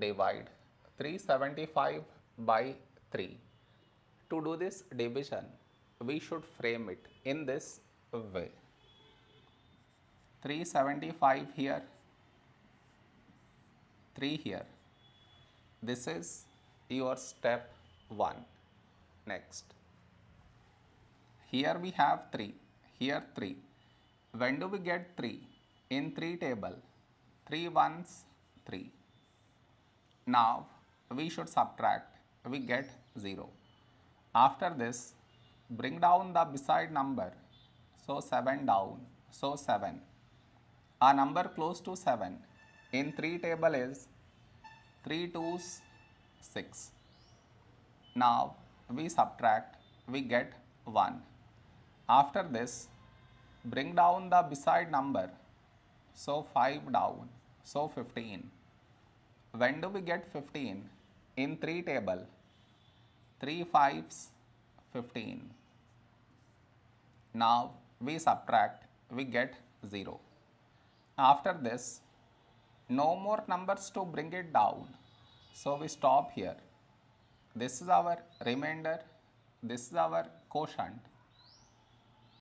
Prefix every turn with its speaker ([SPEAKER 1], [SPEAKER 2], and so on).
[SPEAKER 1] divide 375 by 3. To do this division, we should frame it in this way. 375 here, 3 here. This is your step 1. Next. Here we have 3, here 3. When do we get 3? In 3 table, 3 ones 3. Now we should subtract, we get 0. After this, bring down the beside number, so 7 down, so 7. A number close to 7 in 3 table is 3 twos 6. Now we subtract, we get 1. After this, bring down the beside number, so 5 down, so 15. When do we get 15? In 3 table, 3 fives 15. Now we subtract, we get 0. After this, no more numbers to bring it down. So we stop here. This is our remainder, this is our quotient.